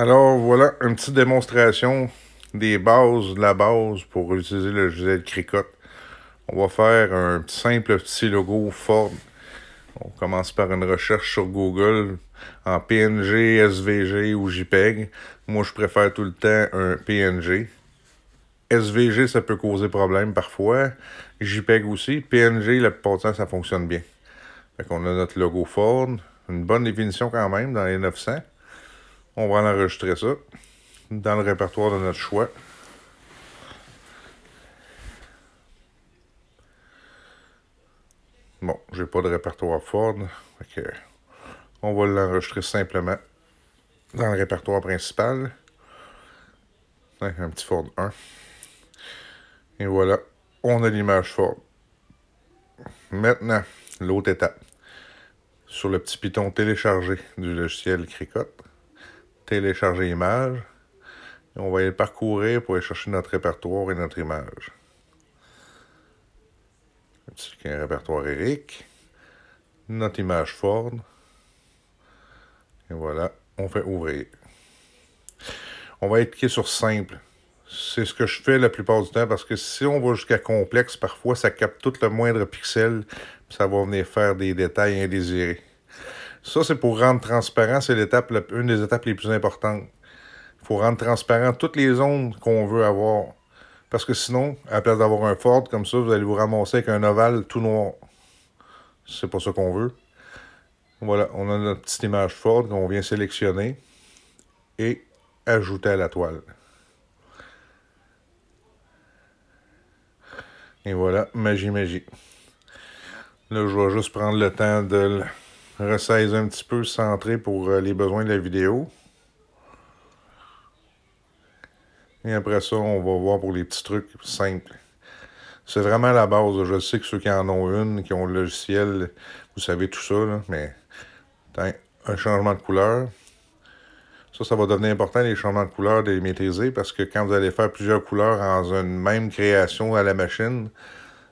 Alors voilà, une petite démonstration des bases, de la base pour utiliser le logiciel Cricut. On va faire un simple petit logo Ford. On commence par une recherche sur Google en PNG, SVG ou JPEG. Moi, je préfère tout le temps un PNG. SVG, ça peut causer problème parfois. JPEG aussi. PNG, la plupart du temps, ça fonctionne bien. Fait qu'on a notre logo Ford. Une bonne définition quand même dans les 900. On va enregistrer ça dans le répertoire de notre choix. Bon, j'ai pas de répertoire Ford. on va l'enregistrer simplement dans le répertoire principal. Un petit Ford 1. Et voilà, on a l'image Ford. Maintenant, l'autre étape. Sur le petit piton téléchargé du logiciel Cricut télécharger image. on va aller parcourir pour aller chercher notre répertoire et notre image. Un petit répertoire Eric. Notre image Ford. Et voilà, on fait ouvrir. On va cliquer sur simple. C'est ce que je fais la plupart du temps parce que si on va jusqu'à complexe, parfois ça capte tout le moindre pixel, ça va venir faire des détails indésirés. Ça, c'est pour rendre transparent, c'est l'étape, une des étapes les plus importantes. Il faut rendre transparent toutes les zones qu'on veut avoir. Parce que sinon, à la place d'avoir un Ford comme ça, vous allez vous ramasser avec un ovale tout noir. C'est pas ça qu'on veut. Voilà, on a notre petite image Ford qu'on vient sélectionner et ajouter à la toile. Et voilà, magie, magie. Là, je vais juste prendre le temps de resize un petit peu, centré pour euh, les besoins de la vidéo. Et après ça, on va voir pour les petits trucs simples. C'est vraiment la base. Je sais que ceux qui en ont une, qui ont le logiciel, vous savez tout ça, mais un changement de couleur. Ça, ça va devenir important, les changements de couleur, de les maîtriser, parce que quand vous allez faire plusieurs couleurs en une même création à la machine,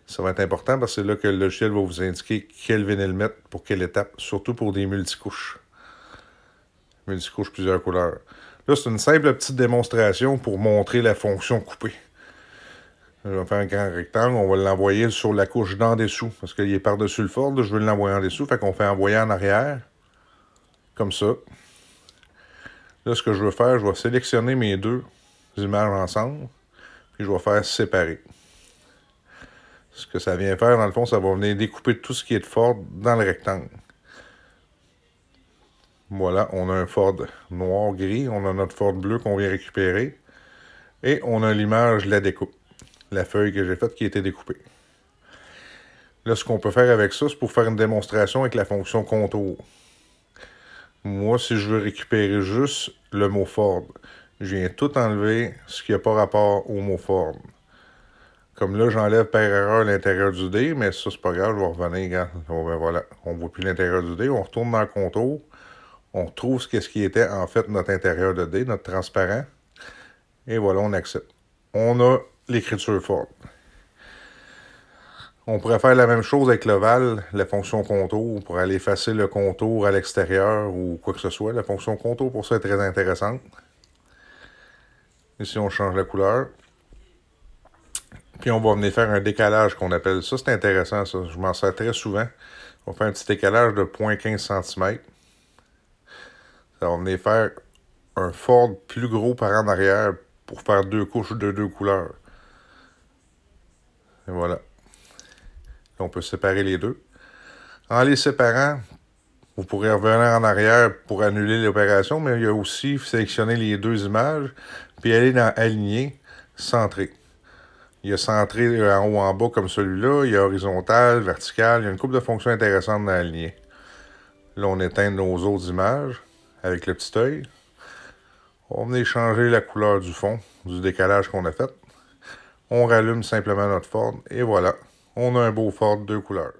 ça va être important parce que c'est là que le logiciel va vous indiquer quel vinyle mettre pour quelle étape, surtout pour des multicouches. Multicouches, plusieurs couleurs. Là, c'est une simple petite démonstration pour montrer la fonction coupée. Je vais faire un grand rectangle, on va l'envoyer sur la couche d'en dessous, parce qu'il est par-dessus le Ford, je veux l'envoyer en dessous, fait qu'on fait envoyer en arrière, comme ça. Là, ce que je veux faire, je vais sélectionner mes deux images ensemble, puis je vais faire séparer. Ce que ça vient faire, dans le fond, ça va venir découper tout ce qui est de Ford dans le rectangle. Voilà, on a un Ford noir-gris, on a notre Ford bleu qu'on vient récupérer, et on a l'image la découpe, la feuille que j'ai faite qui a été découpée. Là, ce qu'on peut faire avec ça, c'est pour faire une démonstration avec la fonction contour. Moi, si je veux récupérer juste le mot Ford, je viens tout enlever ce qui n'a pas rapport au mot Ford. Comme là, j'enlève par erreur l'intérieur du dé, mais ça, c'est pas grave, je vais revenir. Ben, voilà, on ne voit plus l'intérieur du dé. On retourne dans le contour. On retrouve ce, ce qui était en fait notre intérieur de dé, notre transparent. Et voilà, on accepte. On a l'écriture forte. On pourrait faire la même chose avec l'ovale, la fonction contour, pour aller effacer le contour à l'extérieur ou quoi que ce soit. La fonction contour, pour ça, est très intéressante. Ici, on change la couleur? Puis on va venir faire un décalage qu'on appelle ça. C'est intéressant, ça. Je m'en sers très souvent. On faire un petit décalage de 0.15 cm. Ça va venir faire un Ford plus gros par en arrière pour faire deux couches de deux couleurs. Et voilà. on peut séparer les deux. En les séparant, vous pourrez revenir en arrière pour annuler l'opération, mais il y a aussi sélectionner les deux images, puis aller dans Aligner, Centrer. Il y a centré en haut en bas comme celui-là. Il y a horizontal, vertical. Il y a une couple de fonctions intéressantes dans la lignée. Là, on éteint nos autres images avec le petit œil. On venir changer la couleur du fond, du décalage qu'on a fait. On rallume simplement notre Ford et voilà, on a un beau Ford deux couleurs.